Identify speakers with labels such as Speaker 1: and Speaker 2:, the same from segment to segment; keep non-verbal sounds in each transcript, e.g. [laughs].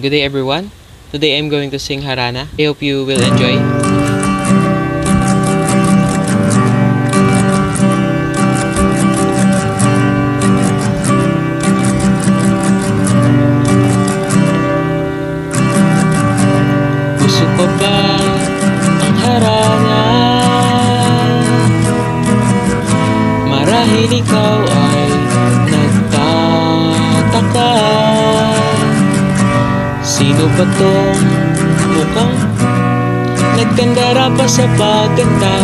Speaker 1: Good day everyone. Today I'm going to sing Harana. I hope you will enjoy. Gusto ko ba harana? Marahil ikaw ay nagtataka Sino ba tong mukhang Nagkandara pa sa pagkanta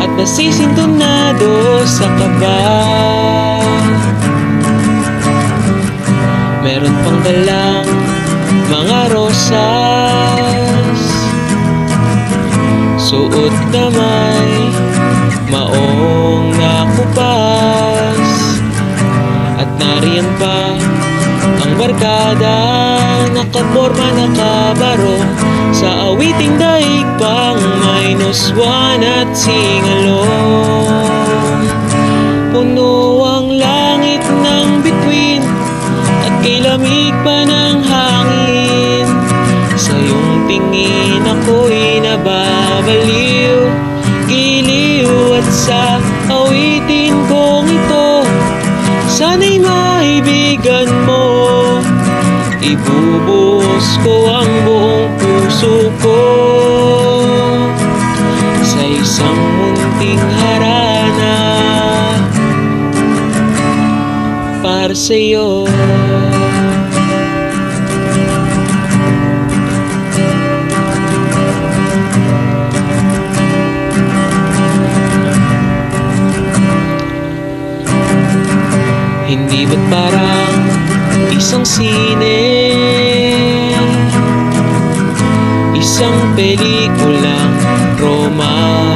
Speaker 1: At nasisintonado sa kaba Meron pang dalang mga rosas. Suot na may maong nakupas. At nariyan pa ang barkada Nakaporma nakabaro Sa awiting daig pang minus one at singalong Puno ang langit ng bituin At kay lamig pa ng hangin. Sa iyong tingin ako'y nababaliw sa'yo. Hindi ba't parang isang sine? Isang pelikulang romantiko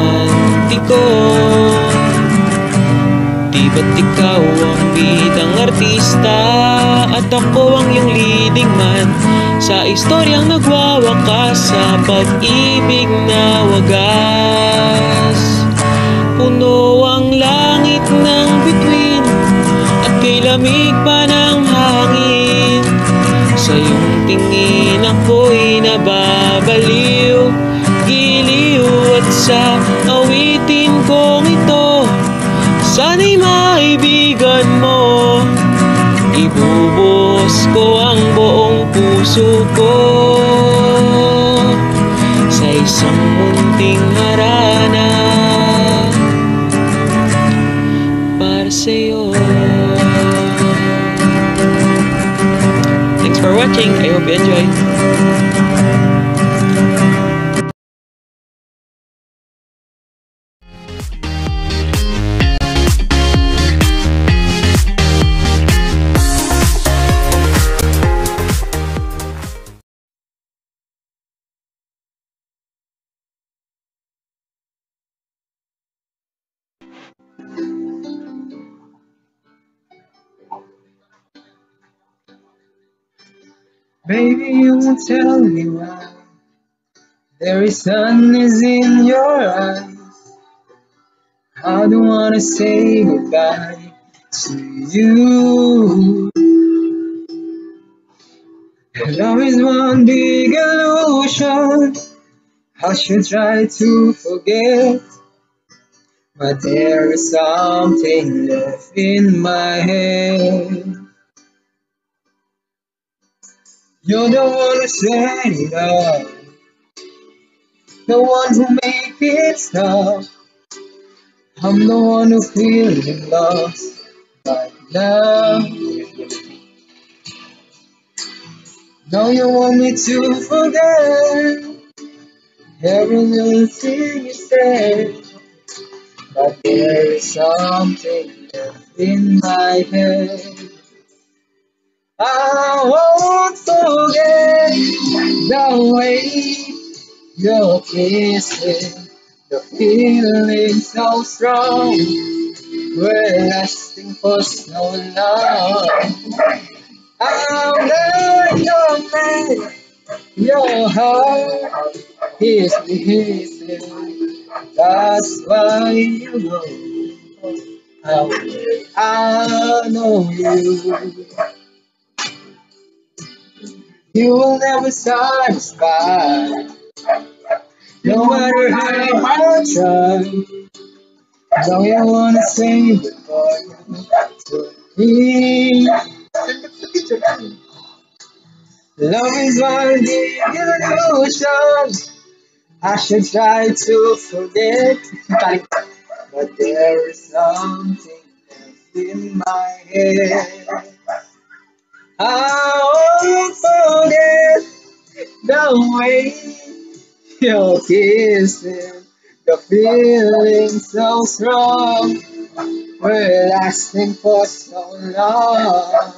Speaker 1: ba't ikaw ang bidang artista? At ako ang iyong leading man. Sa istoryang nagwawakas Sa pag-ibig na wagas. Puno ang langit ng bituin At kay lamig pa ng hangin. Sa iyong tingin ako'y puso ko Sa isang munting harana Para sa'yo Thanks for watching. I hope you enjoy.
Speaker 2: Baby, you won't tell me why. There is sadness in your eyes. I don't wanna say goodbye to you. Love is one big illusion. I should try to forget, but there is something left in my head. You're the one who set it up, the one who make it stop. I'm the one who feeling lost right now. Now you want me to forget every little thing you said, but there is something left in my head. I won't forget the way you're kissing, the feeling so strong. We're lasting for so long. I'm glad you're mad, your heart is missing. That's why you know how I know you. You will never satisfy. No matter how hard I try. Don't you wanna say goodbye to me? Love is big illusion. I should try to forget, but there is something else in my head. I won't forget the way your kisses, the feeling so strong, were lasting for so long.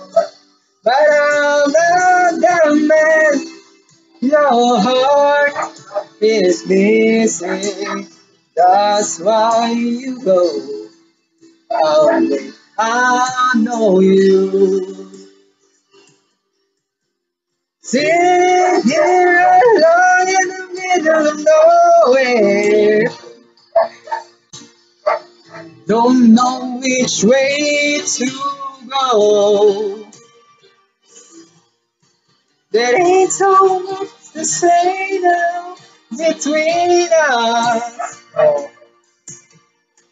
Speaker 2: But I'm not the man your heart is missing. That's why you go away. I know you. Sitting here alone in the middle of nowhere. Don't know which way to go. There ain't so much to say now between us.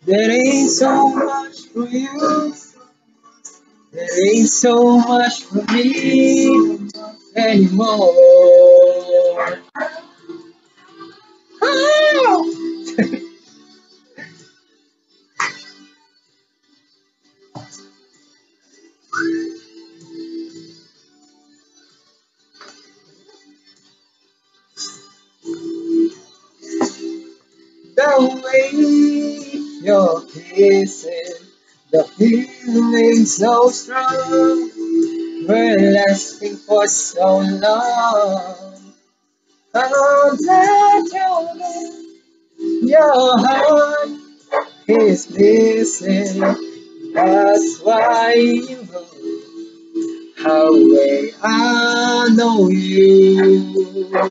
Speaker 2: There ain't so much for you. There ain't so much for me anymore. [laughs] The way you're kissing, the feeling so strong, we're lasting for so long. I'm glad you know your heart is missing. That's why you how away. I know you.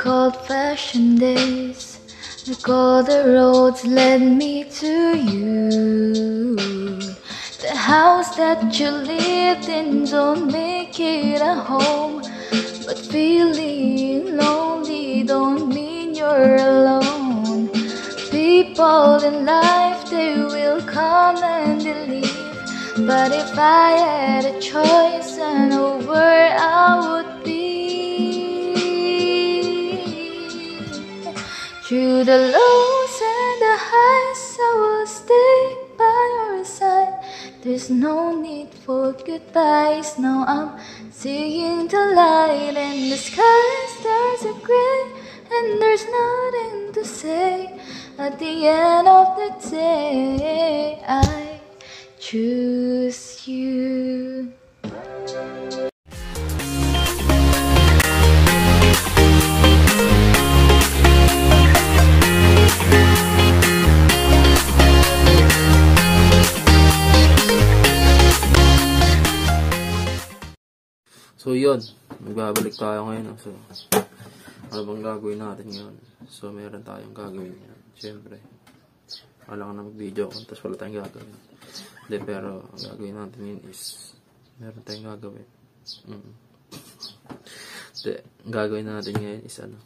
Speaker 3: Like old fashioned days, like all the roads led me to you. The house that you lived in don't make it a home, but feeling lonely don't mean you're alone. People in life they will come and they leave, but if I had a choice, and know where I would Through the lows and the highs, I will stay by your side. There's no need for goodbyes. Now I'm seeing the light in the sky. Stars are gray, and there's nothing to say. At the end of the day, I choose you.
Speaker 4: Yun, magbabalik tayo ngayon. So, ano bang gagawin natin ngayon? So meron tayong gagawin ngayon. Siyempre, wala ka na mag-video ko, tapos wala tayong gagawin. Hindi, pero ang gagawin natin ngayon is, meron tayong gagawin. Mm. Hindi, ang gagawin natin ngayon is ano,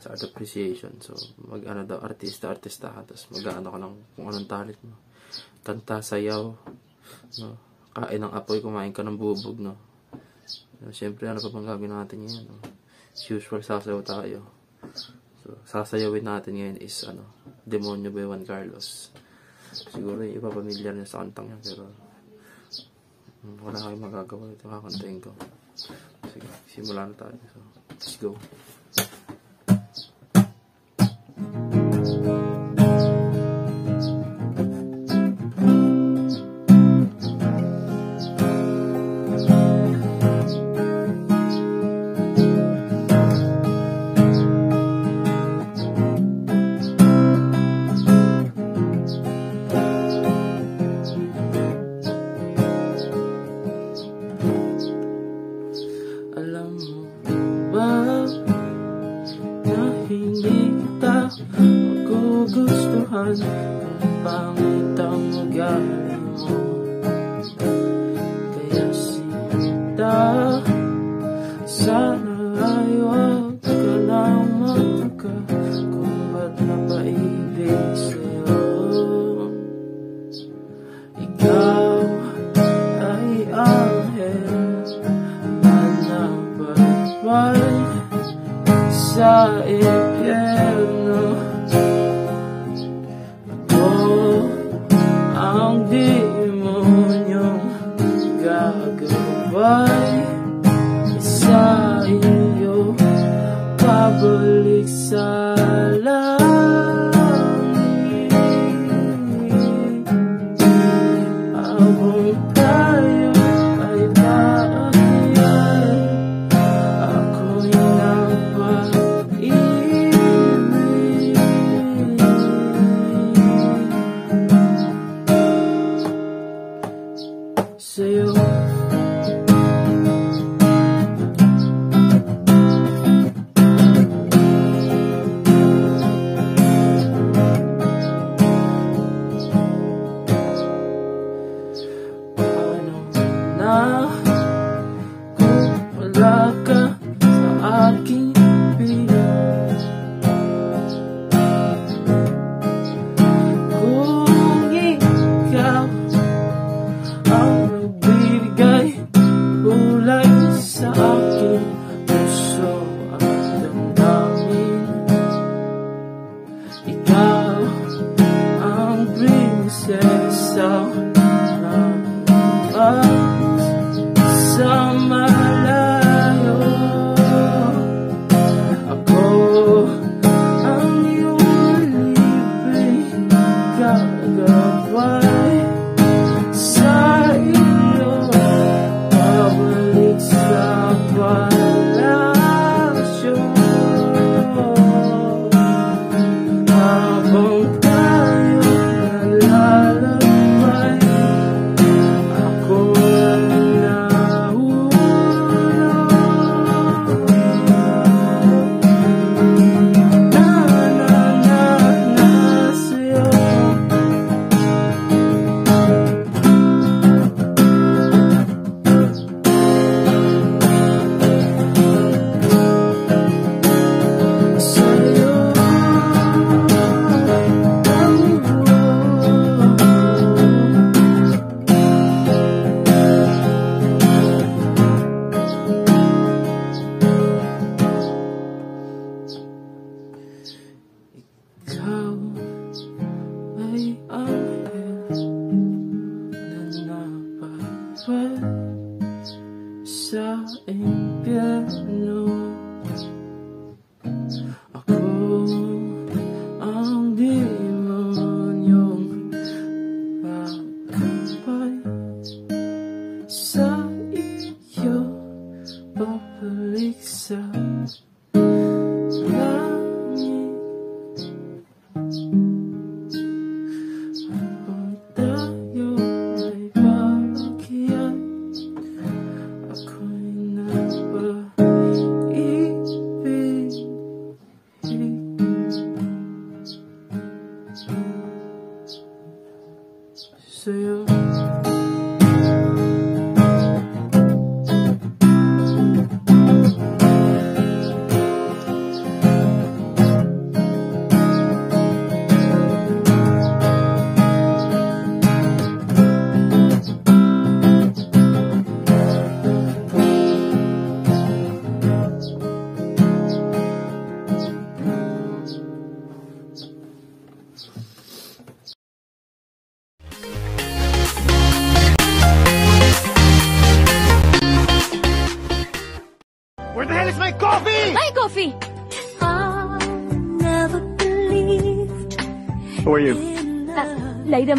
Speaker 4: sa art appreciation. So, mag ano daw, artista, artista tapos mag-ano ka lang kung anong talent mo. Kanta, sayaw, no? kain ng apoy, kumain ka ng bubog, no? So, Siyempre, ano pa bang gagawin natin ngayon? No? As usual, sasayaw tayo. So, sasayawin natin ngayon is, ano, Demonyo by Juan Carlos. Siguro, yung iba pamilyar niya sa kantang yan, pero wala kayong magagawa. Ito kakantayin ko. Sige, simulan na tayo. So, let's go.
Speaker 5: nagagabay Sa iyo Pabalik sa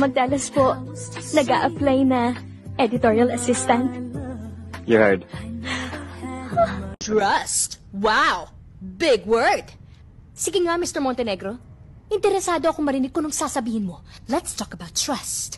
Speaker 6: magdalas po, nag apply na editorial assistant.
Speaker 7: You heard.
Speaker 8: Trust? Wow! Big word! Sige nga, Mr. Montenegro. Interesado akong marinig ko nung sasabihin mo. Let's talk about trust.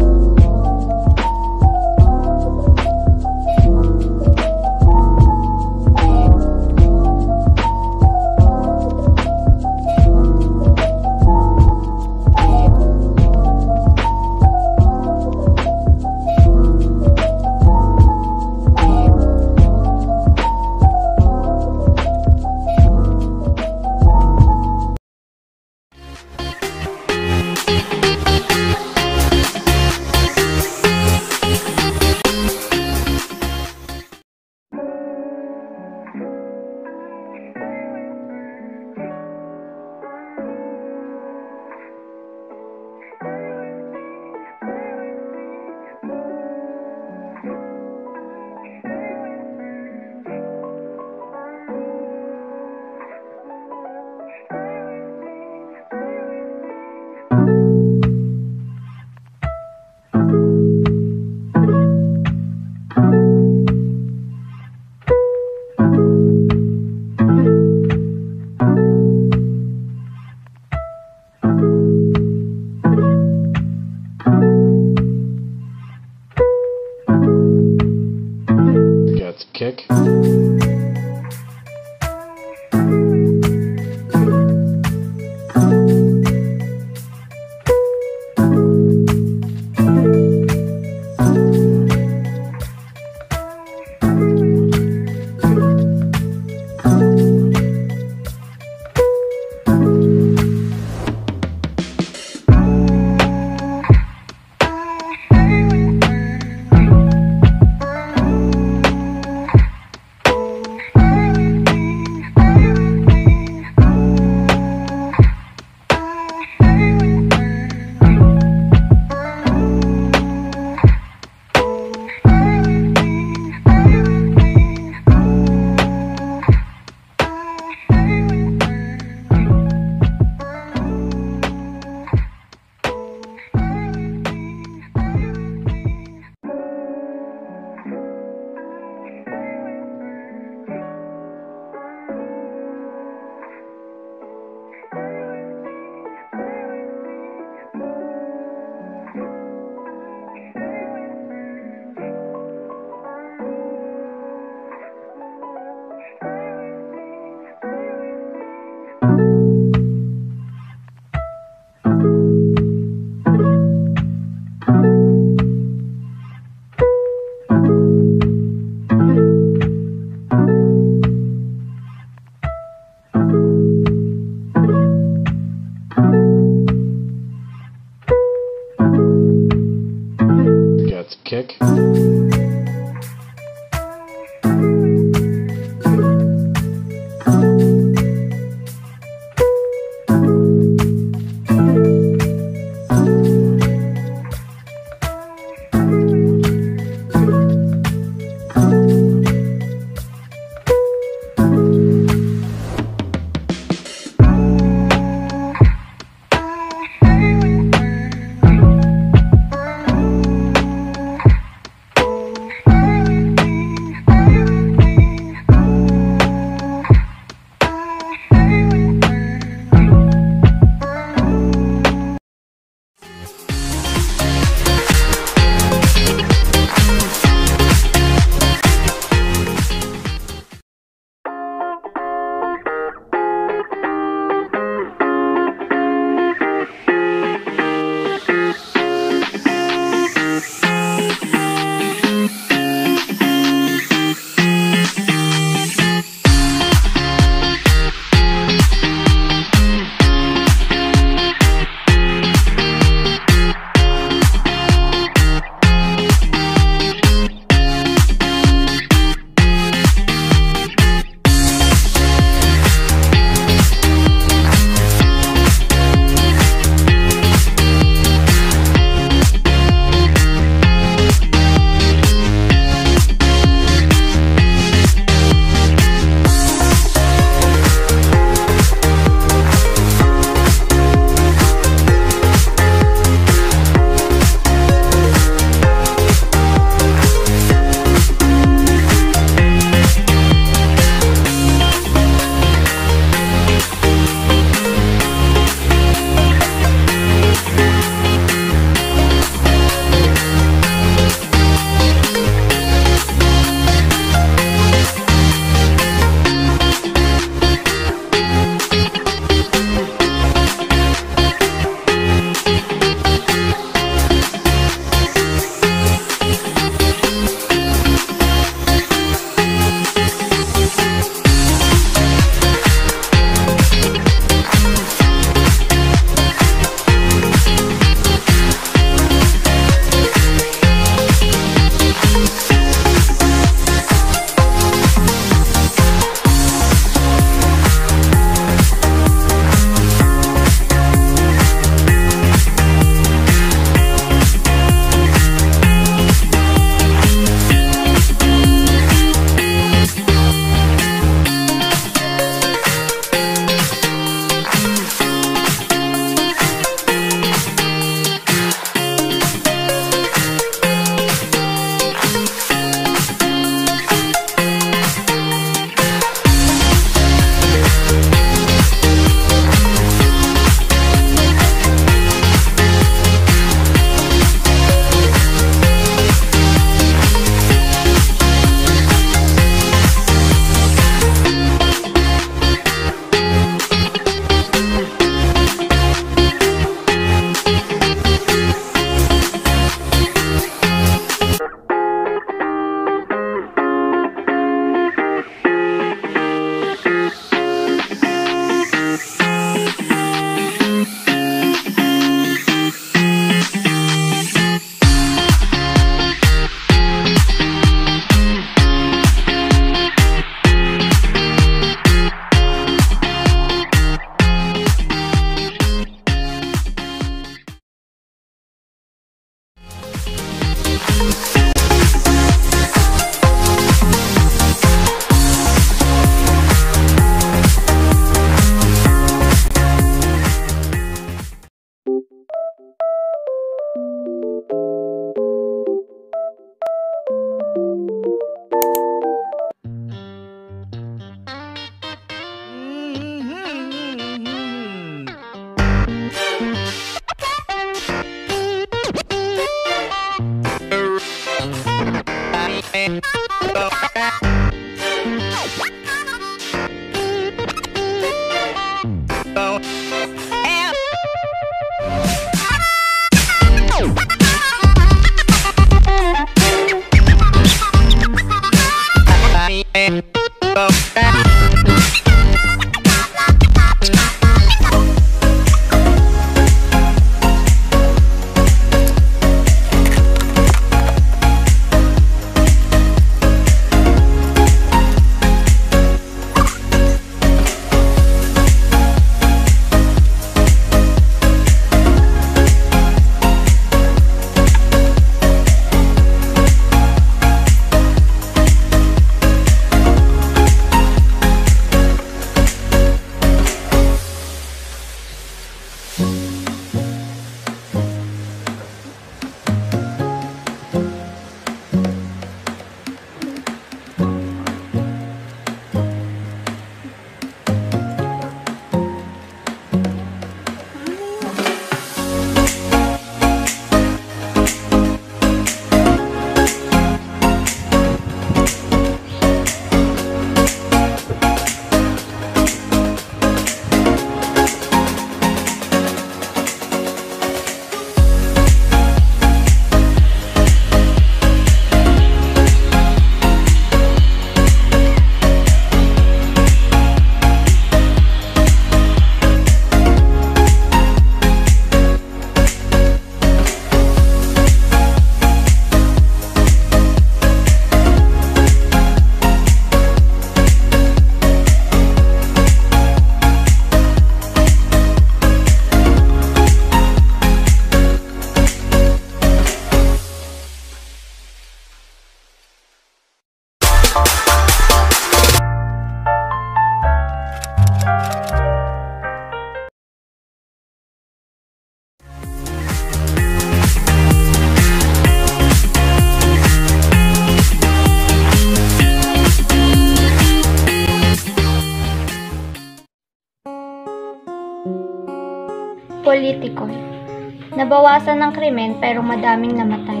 Speaker 6: Nabawasan ng krimen pero madaming namatay.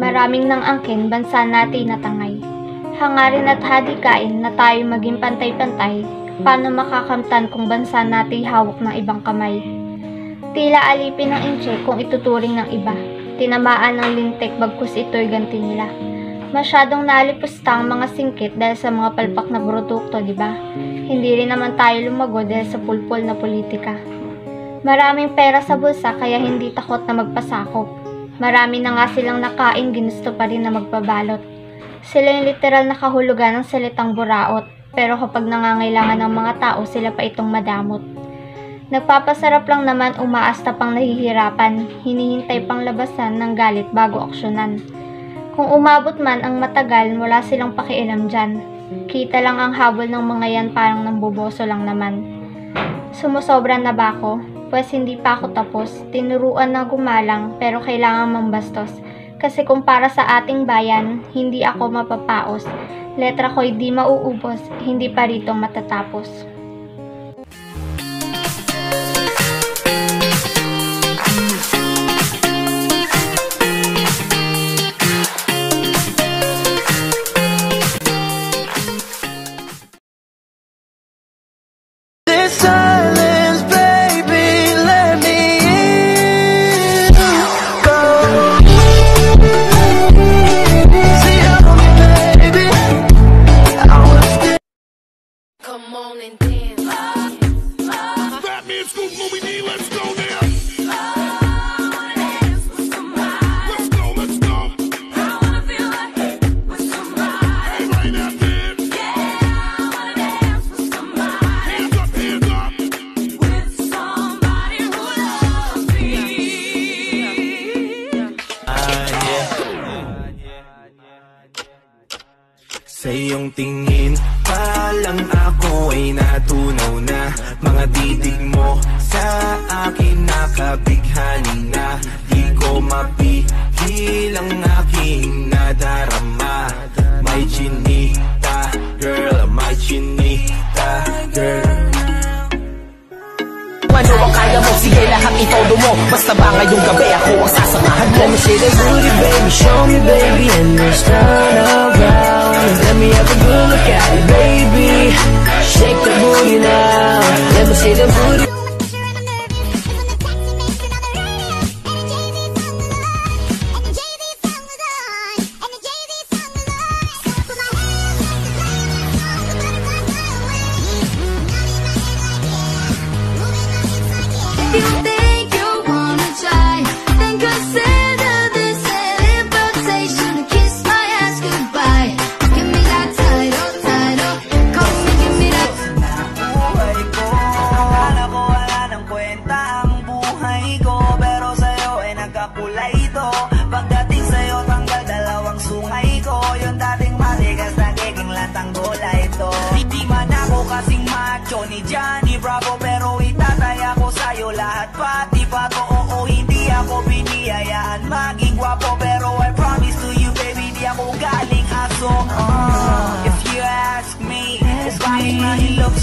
Speaker 6: Maraming nang angkin bansa natin natangay. Hangarin at hadikain na tayo maging pantay-pantay, paano makakamtan kung bansa natin hawak ng ibang kamay? Tila alipin ng inche kung ituturing ng iba. Tinamaan ng lintik bagkus ito'y ganti nila. Masyadong nalipusta ang mga singkit dahil sa mga palpak na produkto, di ba? Hindi rin naman tayo lumago dahil sa pulpul na politika. Maraming pera sa bulsa kaya hindi takot na magpasakop. Marami na nga silang nakain, ginusto pa rin na magpabalot. Sila yung literal na kahulugan ng salitang buraot, pero kapag nangangailangan ng mga tao, sila pa itong madamot. Nagpapasarap lang naman umaasta pang nahihirapan, hinihintay pang labasan ng galit bago aksyonan. Kung umabot man ang matagal, wala silang pakialam dyan. Kita lang ang habol ng mga yan parang namboboso lang naman. Sumusobra na ba ako? Pwes hindi pa ako tapos. Tinuruan na gumalang pero kailangan mambastos. Kasi kung para sa ating bayan, hindi ako mapapaos. Letra ko'y di mauubos, hindi pa rito matatapos.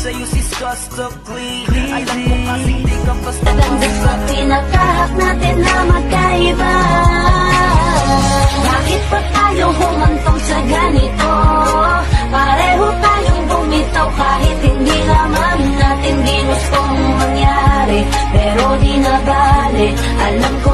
Speaker 9: Sa'yo gusto clean Alam ko kasi di ka basta
Speaker 10: sa pinagkahak natin na magkaiba. Bakit pa tayo humantong sa ganito? Pareho tayong bumitaw kahit hindi naman natin ginustong mangyari. Pero di na bale, alam ko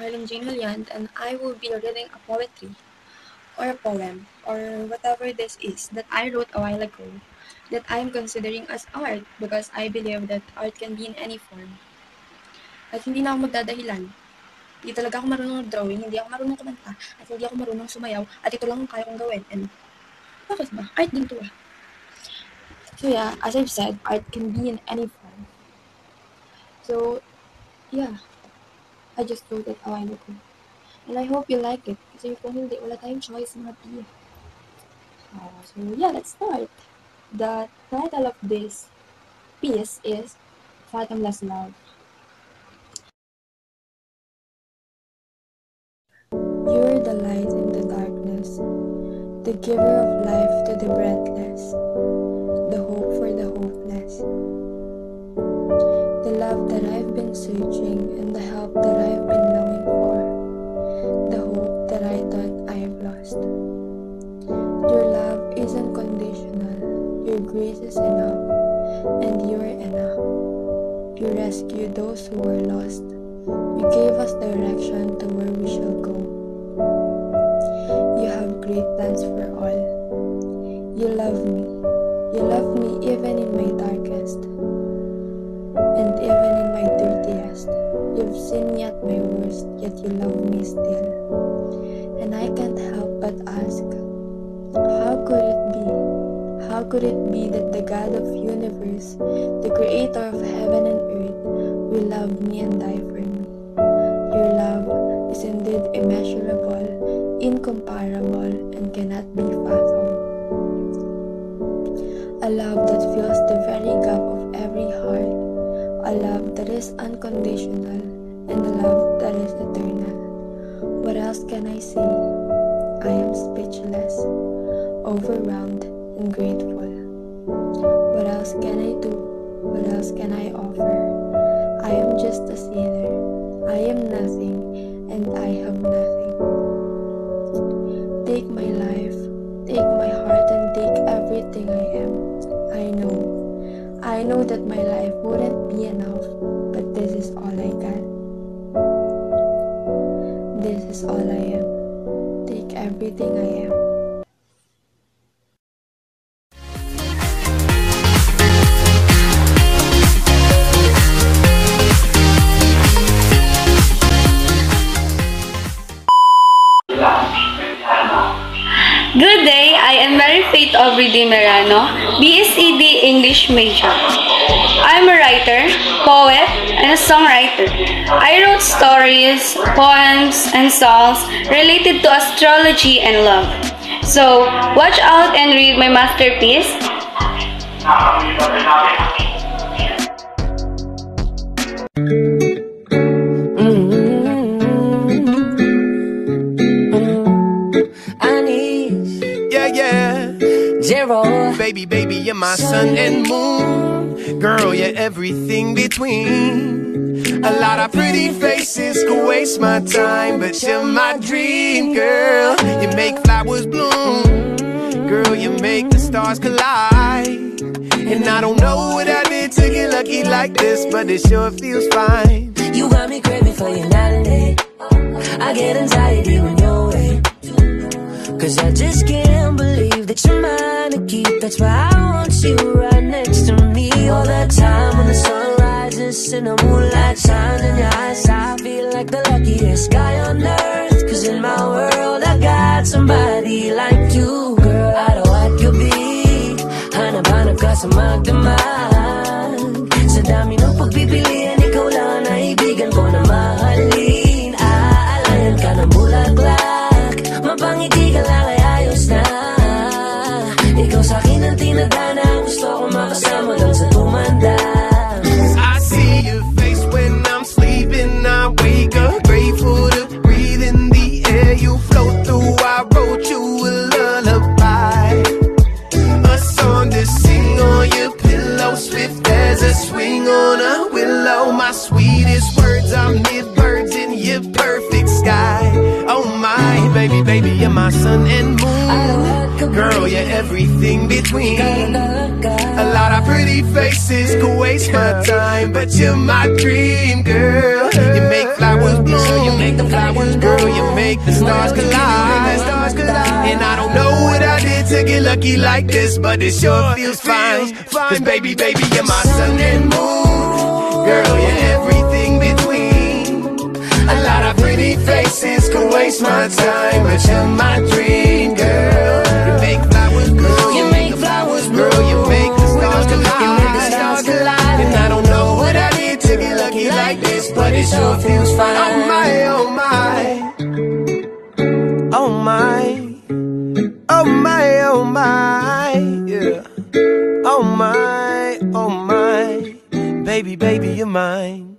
Speaker 11: Charlene Jane Julian and I will be reading a poetry or a poem or whatever this is that I wrote a while ago that I'm considering as art because I believe that art can be in any form. At hindi na ako magdadahilan. Hindi talaga ako marunong mag-drawing, hindi ako marunong kumanta, at hindi ako marunong sumayaw, at ito lang ang kaya kong gawin. And bakit ba? Art din to ah. So yeah, as I've said, art can be in any form. So, yeah. I just wrote it a while ago. And I hope you like it. Kasi kung hindi, wala tayong choice mga tiya. Uh, so yeah, let's start. The title of this piece is Fathomless Love. You're the light in the darkness, the giver of life to the breathless, the hope for the hopeless. Love that I've been searching and the help that I've been longing for, the hope that I thought I've lost. Your love is unconditional, your grace is enough, and you're enough. You rescued those who were lost. You gave us direction to where we shall go. You have great plans for all. You love me. Yet you love me still. And I can't help but ask, how could it be? How could it be that the God of universe, the creator of heaven and earth, will love me and die for me? Your love is indeed immeasurable, incomparable, and cannot be fathomed. A love that fills the very gap of every heart, a love that is unconditional, Can I say? I am speechless, overwhelmed, and
Speaker 12: songs related to astrology and love. So, watch out and read my masterpiece.
Speaker 13: Mm-hmm. Yeah, yeah. Baby, baby, you're my sun and moon. Girl, you're everything between. A lot of pretty faces could waste my time, but you're my dream, girl. You make flowers bloom. Girl, you make the stars collide. And I don't know what I did to get lucky like this, but it sure feels fine.
Speaker 10: You got me craving for you night and day. I get anxiety when you're away. Cause I just can't believe that you're mine to keep. That's why I want you right next to me all the time. The sun rises and the moonlight shines in your eyes, I feel like the luckiest guy on earth. Cause in my world, I got somebody like you, girl. I don't want you be. Hanap-hanap ka sa magdamag. Sa dami ng pagpipilian, ikaw lang ang naibigan ko na mahalin. Aalayan ka ng bulaklak. Mapangiti ka lang ay ayos na. Ikaw sa akin ang tinadhana. Gusto ko makasama lang sa
Speaker 13: willow. My sweetest words are mid birds in your perfect sky. Oh my baby, baby, you're my sun and moon. Girl, you're everything between. A lot of pretty faces could waste my time, but you're my dream, girl. You make flowers bloom, you make the flowers grow, you make the stars collide, stars collide. And I don't know what I did to get lucky like this, but it sure feels fine. Cause baby, baby, you're my sun and moon. Girl, you're everything between. A lot of pretty faces could waste my time, but you're my dream, girl. You make flowers grow, you make flowers grow, you make the stars collide, you make the stars collide. And I don't know what I did to get lucky like this, but it sure feels fine. Oh my, oh my, baby, baby, you're mine.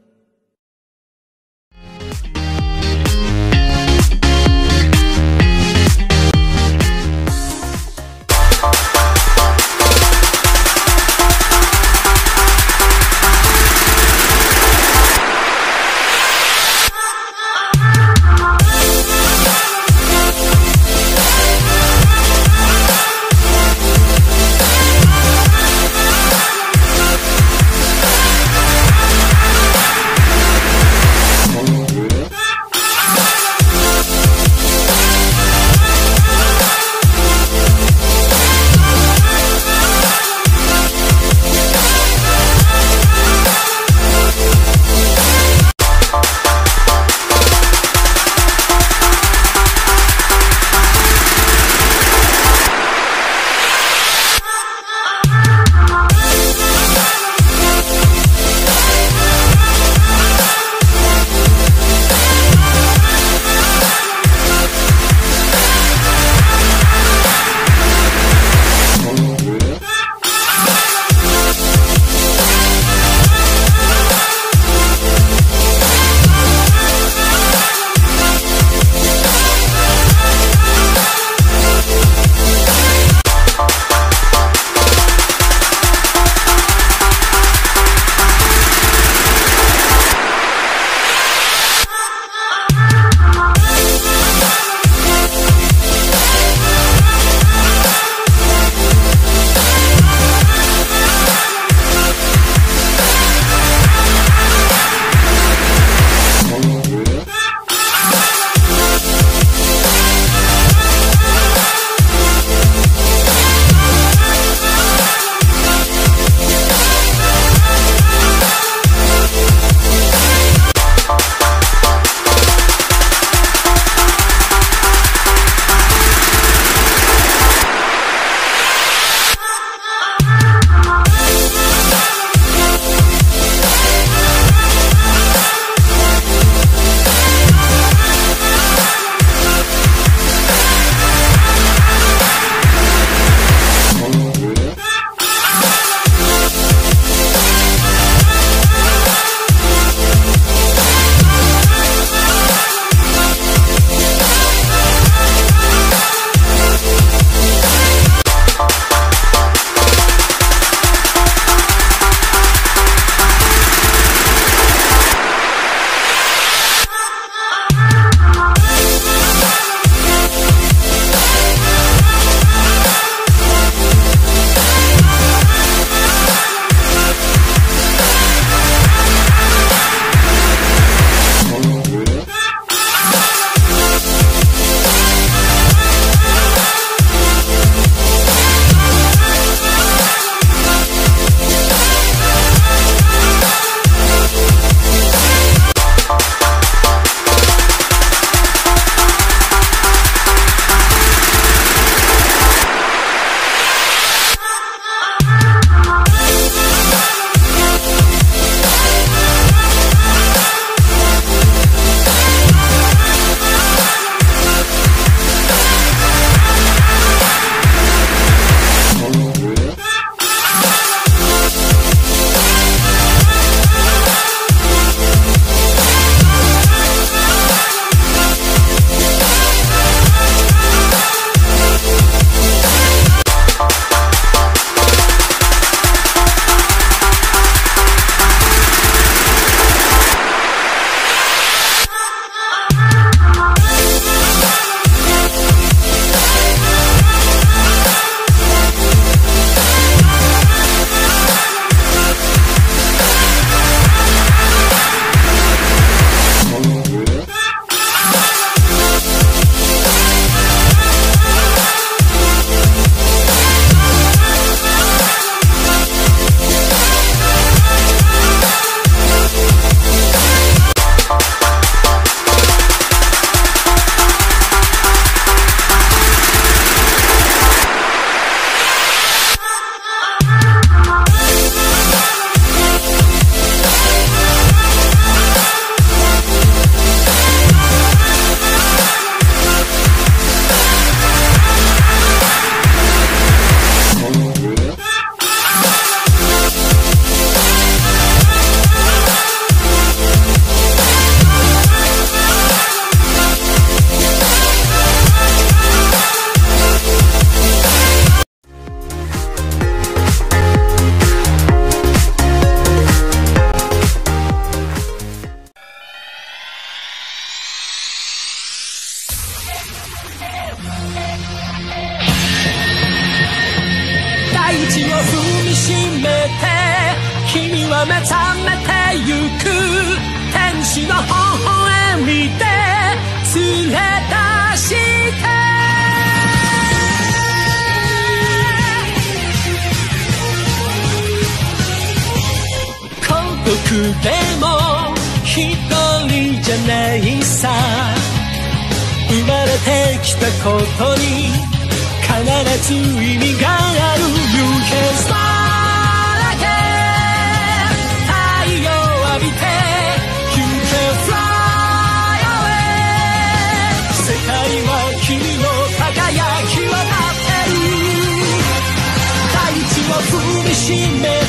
Speaker 14: she made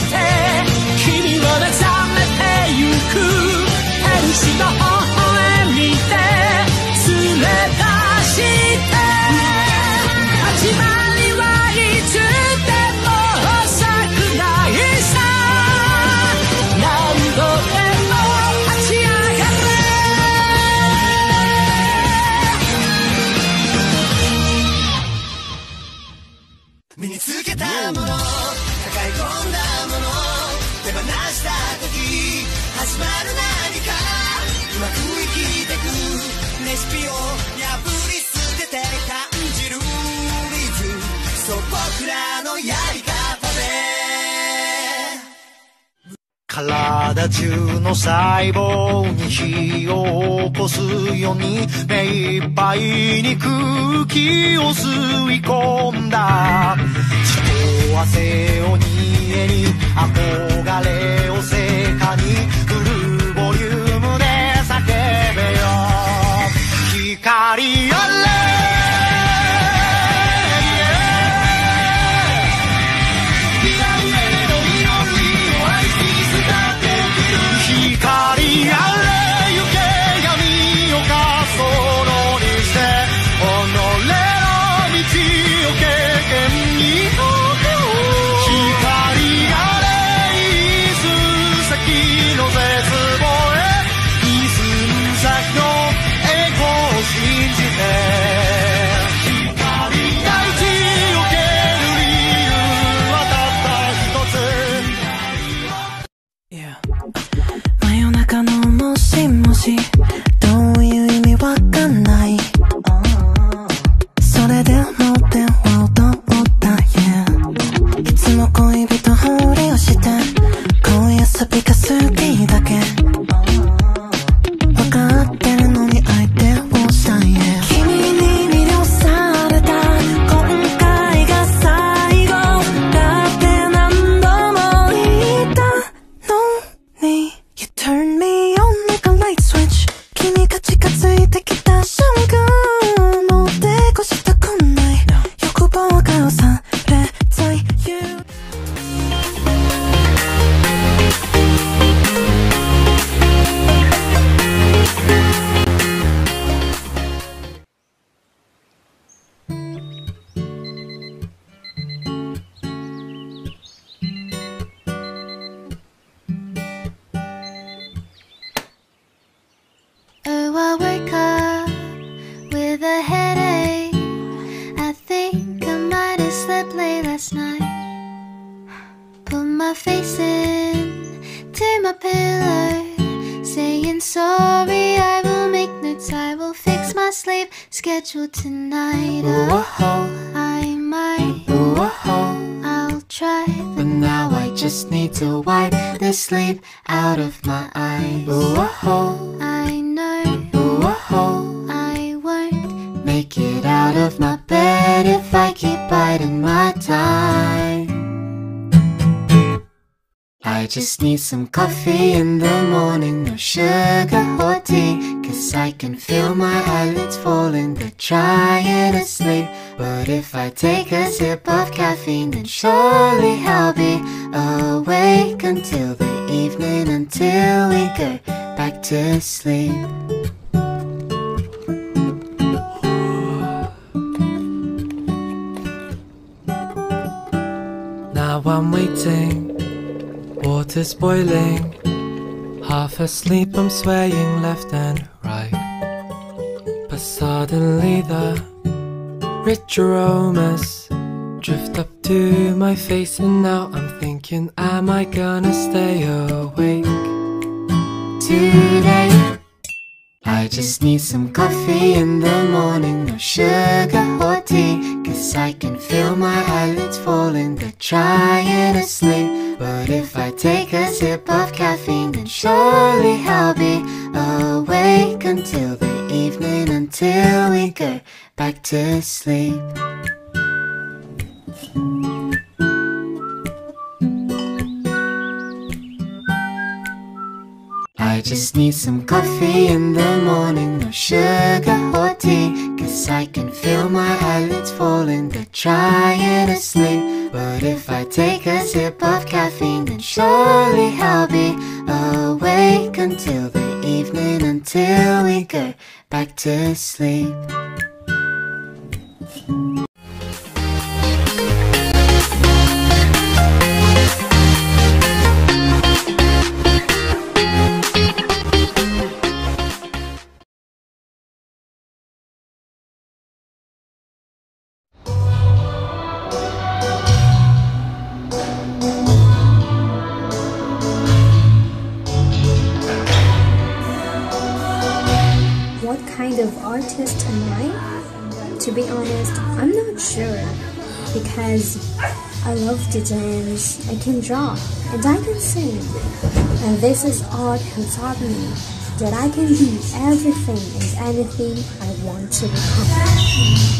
Speaker 14: 細胞に火を起こすように目いっぱいに空気を吸い込んだ。血と汗を逃げに憧れを世界に
Speaker 15: some coffee in the morning, no sugar or tea. Cause I can feel my eyelids falling, they're trying to sleep. But if I take a sip of caffeine, then surely I'll be awake until the evening, until we go back to sleep.
Speaker 16: Now I'm waiting pot is boiling. Half asleep, I'm swaying left and right. But suddenly the rich aromas drift up to
Speaker 15: my face, and now I'm thinking, am I gonna stay awake today? I just need some coffee in the morning, no sugar or tea, cause I can feel my eyelids falling, they're trying to sleep. But if I take a sip of caffeine, then surely I'll be awake until the evening, until we go back to sleep. Just need some coffee in the morning, no sugar or tea. Cause I can feel my eyelids falling, they're trying to sleep. But if I take a sip of caffeine, then surely I'll be awake until the evening, until we go back to sleep.
Speaker 17: To dance, I can draw, and I can sing. And this is art who taught me that I can be everything and anything I want to become.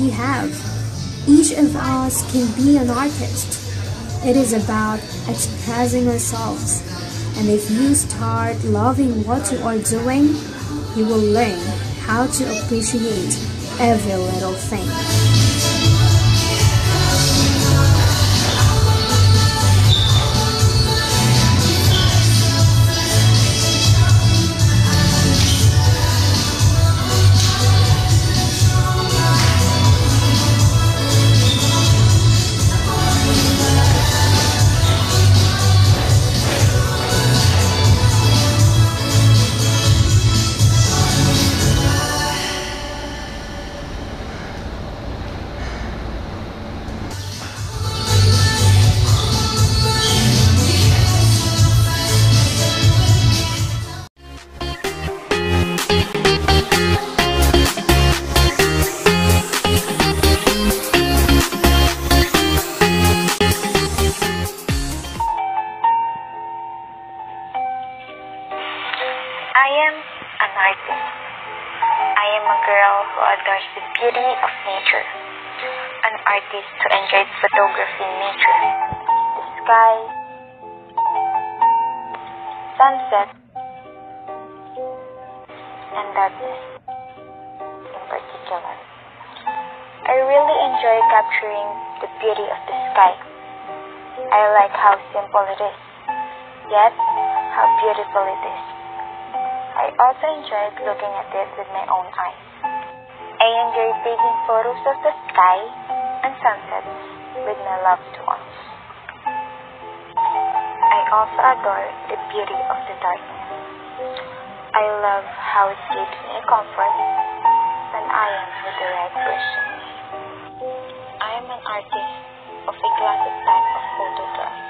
Speaker 17: You have. Each of us can be an artist. It is about expressing ourselves. And if you start loving what you are doing, you will learn how to appreciate every little thing.
Speaker 18: beautiful it is, yet how beautiful it is. I also enjoyed looking at it with my own eyes. I enjoyed taking photos of the sky and sunsets with my loved ones. I also adore the beauty of the darkness. I love how it gives me comfort when I am with the right person. I am an artist of a classic type of photograph.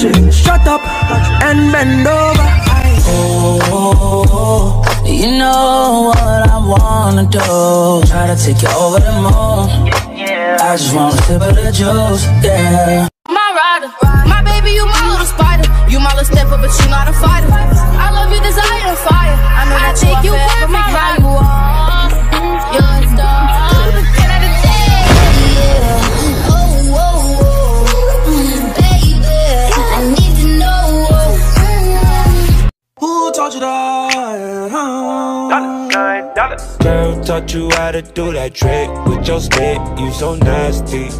Speaker 19: Touch
Speaker 20: it.
Speaker 21: Shut up and bend over. Oh, you know what I wanna do. Try to take you over the moon. I just wanna sip of the juice, yeah. Do that trick with your stick. You so nasty,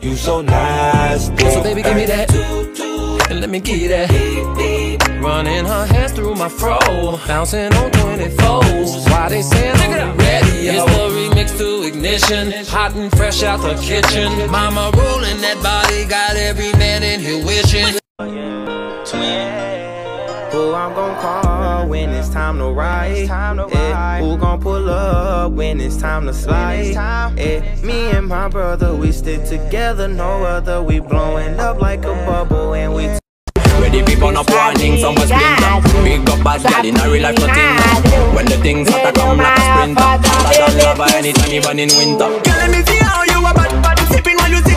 Speaker 21: you so nasty.
Speaker 22: So baby, give me that, and let me give you that. Running her hands through my fro, bouncing on 24s. Why they saying I'm ready? It's the remix to ignition, hot and fresh out the kitchen. Mama rolling that body, got every man in here wishing.
Speaker 13: Who I'm gon' call when it's time to ride? Eh, who gon' pull up when it's time to slide? Eh, me and my brother, we stick together, no other. We blowing up like a bubble and we.
Speaker 23: Ready people up warning, some was splinter Big up bad gal in a real life nothing When the things start to come like a sprinter. I don't love her anytime even in winter.
Speaker 21: Girl, let me see how you a bad bad. Sipping while you sit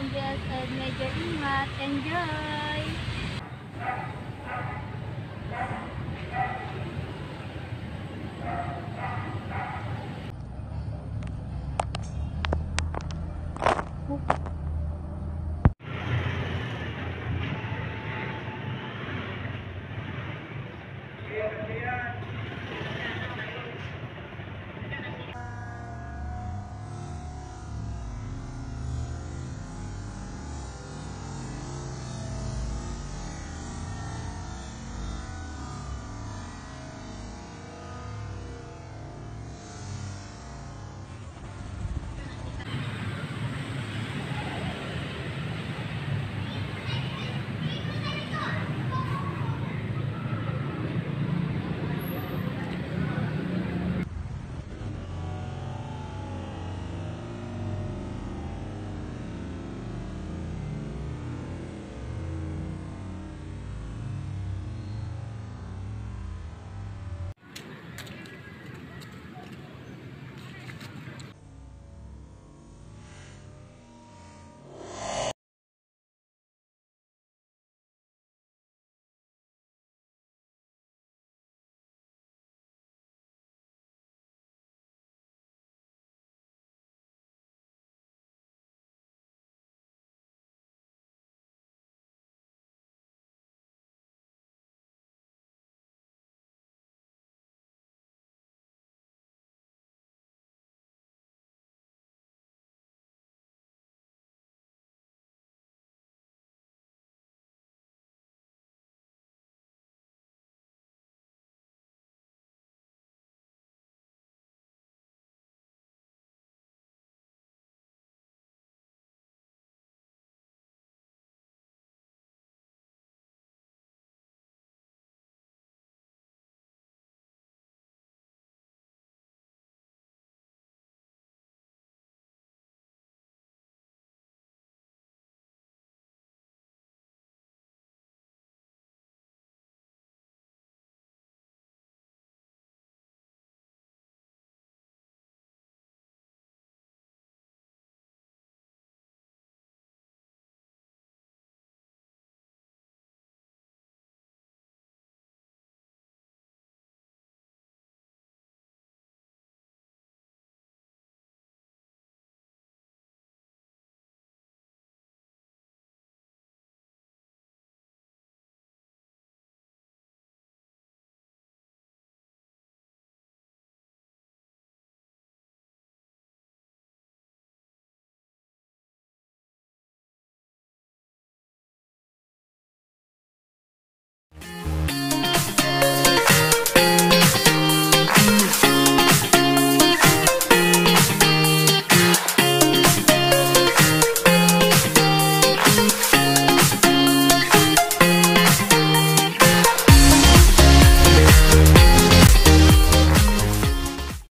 Speaker 24: from BSL Major in Math. Enjoy!